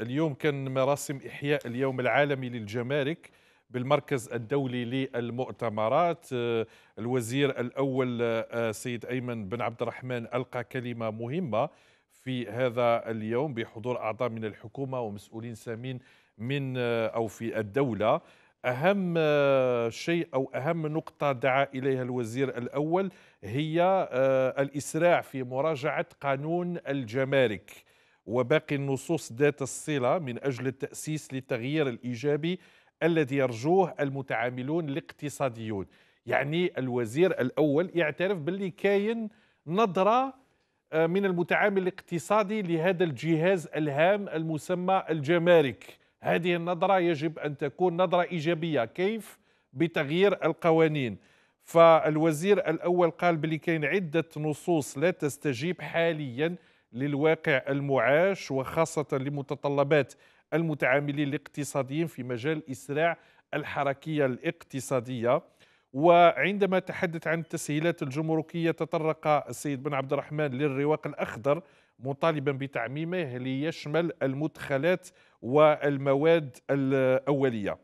اليوم كان مراسم إحياء اليوم العالمي للجمارك بالمركز الدولي للمؤتمرات. آه، الوزير الأول آه، سيد أيمن بن عبد الرحمن ألقى كلمة مهمة في هذا اليوم بحضور أعضاء من الحكومة ومسؤولين سامين من آه، أو في الدولة. أهم شيء أو أهم نقطة دعا إليها الوزير الأول هي الإسراع في مراجعة قانون الجمارك. وباقي النصوص ذات الصلة من أجل التأسيس للتغيير الإيجابي الذي يرجوه المتعاملون الاقتصاديون. يعني الوزير الأول يعترف باللي كاين نظرة آه، من المتعامل الاقتصادي لهذا الجهاز الهام المسمى الجمارك. هذه النظرة يجب أن تكون نظرة إيجابية. كيف؟ بتغيير القوانين. فالوزير الأول قال بلي كاين عدة نصوص لا تستجيب حاليا للواقع المعاش وخاصة لمتطلبات المتعاملين الاقتصاديين في مجال إسراع الحركية الاقتصادية. وعندما تحدث عن التسهيلات الجمركية تطرق السيد بن عبد الرحمن للرواق الأخضر مطالبا بتعميمه ليشمل المدخلات والمواد الأولية.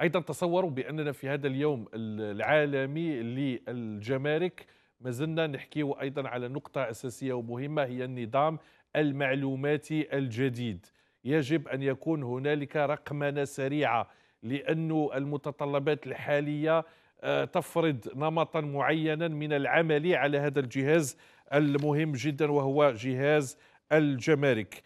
أيضا تصوروا بأننا في هذا اليوم العالمي للجمارك ما زلنا نحكيه أيضا على نقطة أساسية ومهمة هي النظام المعلوماتي الجديد. يجب أن يكون هنالك رقمنة سريعة لأن المتطلبات الحالية آه، تفرض نمطا معينا من العمل على هذا الجهاز المهم جدا وهو جهاز الجمارك.